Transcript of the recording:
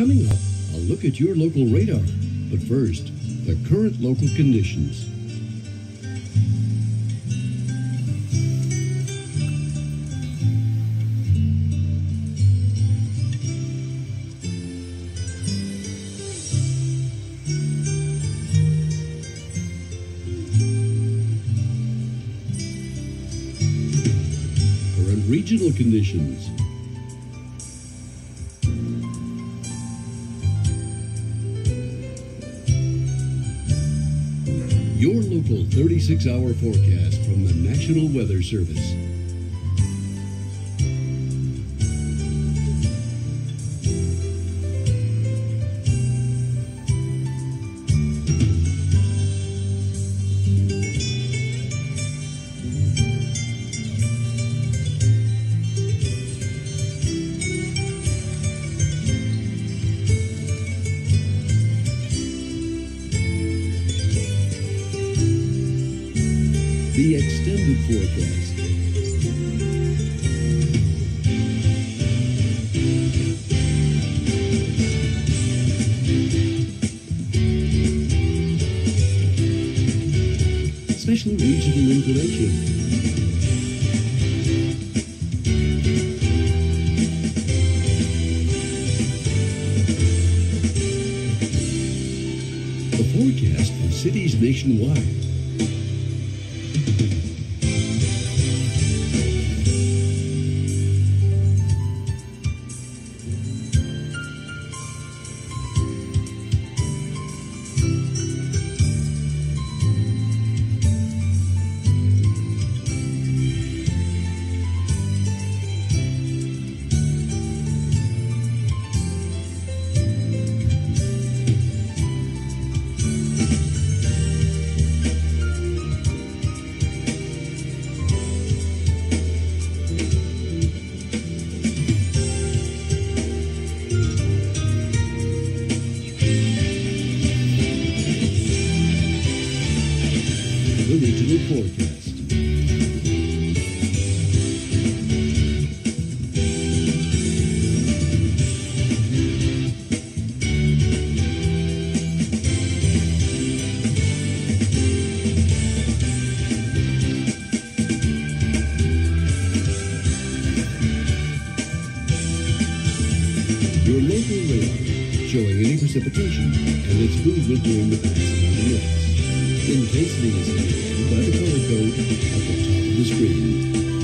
Coming up, a look at your local radar. But first, the current local conditions. Current regional conditions. Your local 36 hour forecast from the National Weather Service. The extended forecast. Special regional information. The forecast for cities nationwide. Thank you. The regional forecast. Your local radar showing any precipitation and its movement during the passing of case indicated by the color code at the top of the screen.